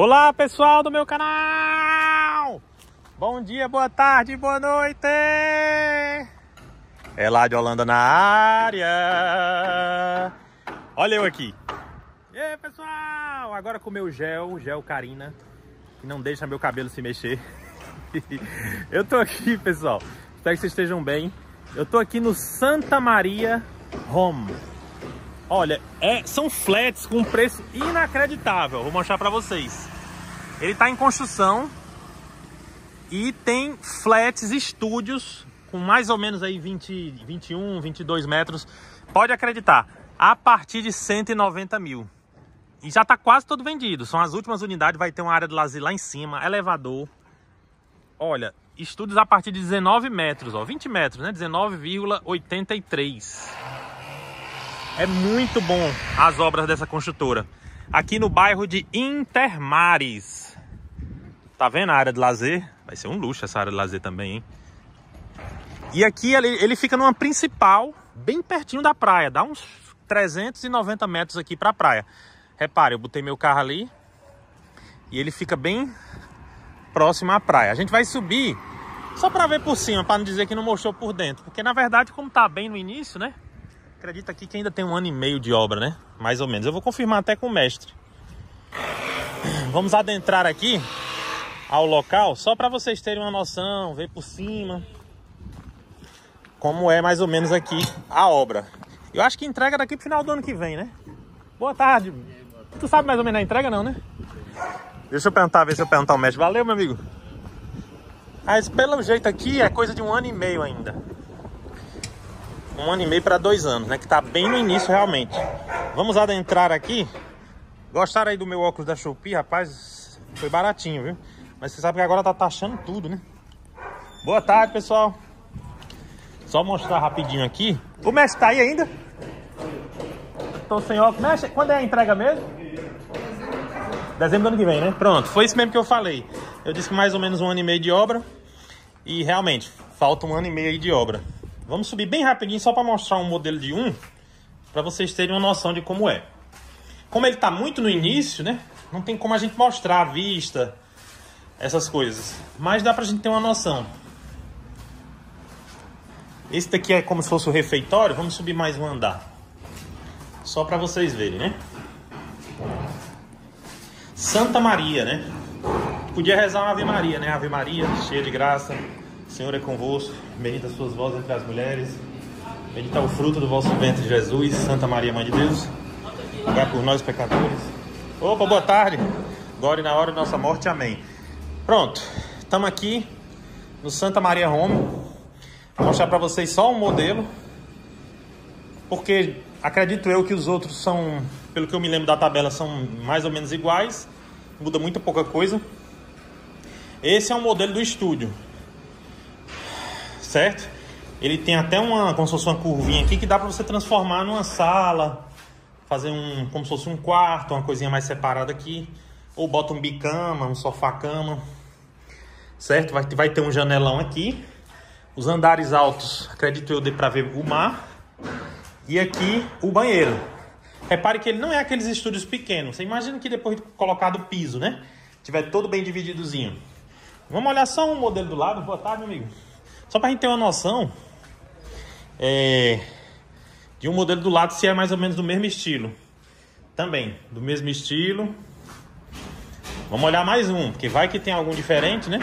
Olá pessoal do meu canal! Bom dia, boa tarde, boa noite! É lá de Holanda na área! Olha eu aqui! E aí pessoal! Agora com o meu gel, gel Karina, que não deixa meu cabelo se mexer. eu tô aqui pessoal, espero que vocês estejam bem. Eu tô aqui no Santa Maria Home. Olha, é, são flats com um preço inacreditável. Vou mostrar para vocês. Ele está em construção e tem flats estúdios com mais ou menos aí 20, 21, 22 metros. Pode acreditar, a partir de 190 mil. E já está quase todo vendido. São as últimas unidades. Vai ter uma área de lazer lá em cima, elevador. Olha, estúdios a partir de 19 metros, ó, 20 metros, né? 19,83. É muito bom as obras dessa construtora. Aqui no bairro de Intermares. Tá vendo a área de lazer? Vai ser um luxo essa área de lazer também, hein? E aqui ele, fica numa principal, bem pertinho da praia. Dá uns 390 metros aqui pra praia. Repare, eu botei meu carro ali. E ele fica bem próximo à praia. A gente vai subir só para ver por cima, para não dizer que não mostrou por dentro. Porque na verdade, como tá bem no início, né? Acredita aqui que ainda tem um ano e meio de obra, né? Mais ou menos. Eu vou confirmar até com o mestre. Vamos adentrar aqui ao local, só para vocês terem uma noção, ver por cima como é mais ou menos aqui a obra. Eu acho que entrega daqui pro final do ano que vem, né? Boa tarde. Tu sabe mais ou menos a entrega não, né? Deixa eu perguntar, ver se eu perguntar ao mestre. Valeu, meu amigo. Mas pelo jeito aqui é coisa de um ano e meio ainda um ano e meio para dois anos, né? Que tá bem no início realmente. Vamos adentrar aqui. Gostaram aí do meu óculos da Shopee, rapaz? Foi baratinho, viu? Mas você sabe que agora tá taxando tudo, né? Boa tarde, pessoal. Só mostrar rapidinho aqui. O mestre tá aí ainda? Tô sem óculos. Mestre, quando é a entrega mesmo? Dezembro do ano que vem, né? Pronto, foi isso mesmo que eu falei. Eu disse que mais ou menos um ano e meio de obra. E realmente, falta um ano e meio aí de obra. Vamos subir bem rapidinho só para mostrar um modelo de um, para vocês terem uma noção de como é. Como ele está muito no início, né? Não tem como a gente mostrar a vista, essas coisas. Mas dá para a gente ter uma noção. Esse daqui é como se fosse o refeitório. Vamos subir mais um andar. Só para vocês verem, né? Santa Maria, né? Podia rezar uma Ave Maria, né? Ave Maria, cheia de graça. Senhor é convosco, bendita suas vozes entre as mulheres, bendito é o fruto do vosso ventre, Jesus, Santa Maria, Mãe de Deus, rogai por nós, pecadores. Opa, boa tarde, agora e na hora de nossa morte, amém. Pronto, estamos aqui no Santa Maria Home, vou mostrar para vocês só um modelo, porque acredito eu que os outros são, pelo que eu me lembro da tabela, são mais ou menos iguais, muda muito pouca coisa. Esse é um modelo do estúdio certo? Ele tem até uma, como se fosse uma curvinha aqui que dá para você transformar numa sala, fazer um, como se fosse um quarto, uma coisinha mais separada aqui, ou bota um bicama, um sofá-cama, certo? Vai, vai ter um janelão aqui, os andares altos, acredito eu, dê para ver o mar, e aqui o banheiro. Repare que ele não é aqueles estúdios pequenos. Você imagina que depois de colocado o piso, né? Tiver todo bem divididozinho. Vamos olhar só um modelo do lado. Boa tarde, amigo. Só para a gente ter uma noção é, de um modelo do lado se é mais ou menos do mesmo estilo. Também, do mesmo estilo. Vamos olhar mais um, porque vai que tem algum diferente, né?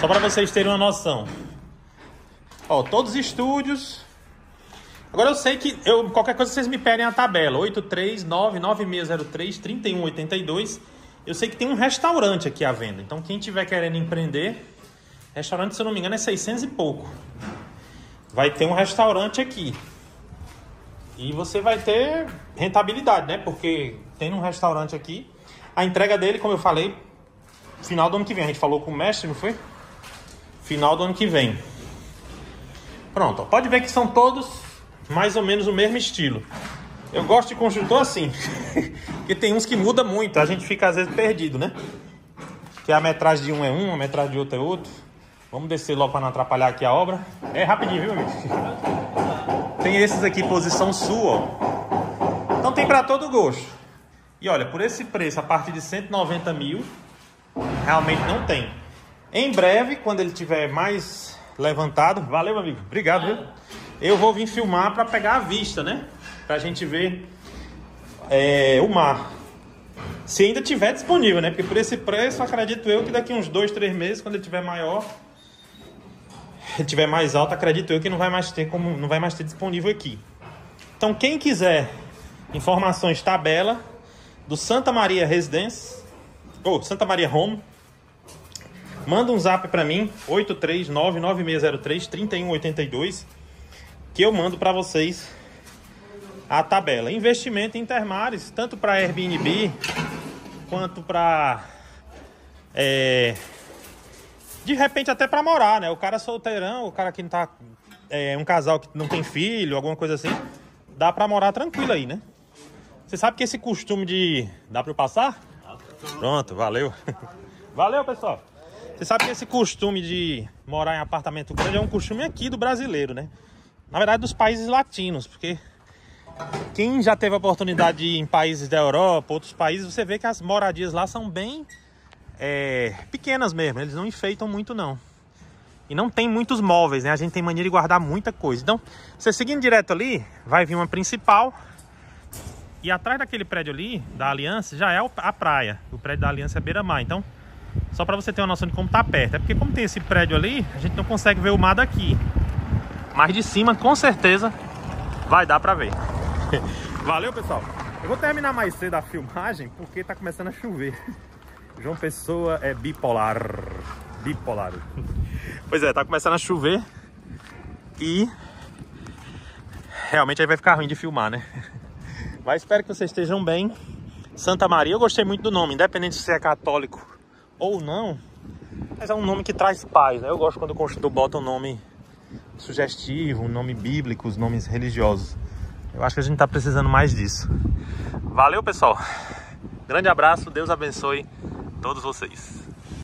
Só para vocês terem uma noção. Ó, todos os estúdios. Agora eu sei que eu, qualquer coisa vocês me pedem a tabela. 83996033182. Eu sei que tem um restaurante aqui à venda. Então quem tiver querendo empreender, Restaurante, se eu não me engano, é 600 e pouco. Vai ter um restaurante aqui. E você vai ter rentabilidade, né? Porque tem um restaurante aqui. A entrega dele, como eu falei, final do ano que vem. A gente falou com o mestre, não foi? Final do ano que vem. Pronto, pode ver que são todos mais ou menos o mesmo estilo. Eu gosto de construtor assim, porque tem uns que muda muito, a gente fica às vezes perdido, né? Que a metragem de um é um, a metragem de outro é outro. Vamos descer logo para não atrapalhar aqui a obra. É rapidinho, viu, amigo? Tem esses aqui, posição sul, ó. Então tem para todo gosto. E olha, por esse preço, a partir de 190 mil, realmente não tem. Em breve, quando ele tiver mais levantado, valeu, meu amigo, obrigado, viu? Eu vou vir filmar para pegar a vista, né? Pra gente ver é, o mar. Se ainda tiver disponível, né? Porque por esse preço, acredito eu que daqui uns dois, três meses, quando ele tiver maior, tiver mais alto, acredito eu que não vai mais ter como, não vai mais ter disponível aqui. Então, quem quiser informações tabela do Santa Maria Residence ou Santa Maria Home, manda um zap para mim 83996033182 que eu mando para vocês a tabela. Investimento em Termares, tanto para Airbnb quanto para é, de repente até para morar, né? O cara solteirão, o cara que não tá é, um casal que não tem filho, alguma coisa assim, dá para morar tranquilo aí, né? Você sabe que esse costume de dá para passar? Pronto, valeu. Valeu, pessoal. Você sabe que esse costume de morar em apartamento grande é um costume aqui do brasileiro, né? Na verdade, dos países latinos, porque quem já teve a oportunidade de ir em países da Europa, outros países, você vê que as moradias lá são bem é, pequenas mesmo, eles não enfeitam muito não. E não tem muitos móveis, né? A gente tem mania de guardar muita coisa. Então, você seguindo direto ali, vai vir uma principal. E atrás daquele prédio ali, da Aliança, já é a praia. O prédio da Aliança é beira-mar. Então, só para você ter uma noção de como tá perto. É porque como tem esse prédio ali, a gente não consegue ver o mar daqui. Mas de cima, com certeza, vai dar para ver. Valeu, pessoal. Eu vou terminar mais cedo a filmagem porque tá começando a chover. João Pessoa é bipolar. Bipolar. Pois é, tá começando a chover. E realmente aí vai ficar ruim de filmar, né? Mas espero que vocês estejam bem. Santa Maria, eu gostei muito do nome, independente se é católico ou não. Mas é um nome que traz paz, né? Eu gosto quando o construtor bota um nome sugestivo, um nome bíblico, os nomes religiosos. Eu acho que a gente está precisando mais disso. Valeu, pessoal. Grande abraço, Deus abençoe todos vocês.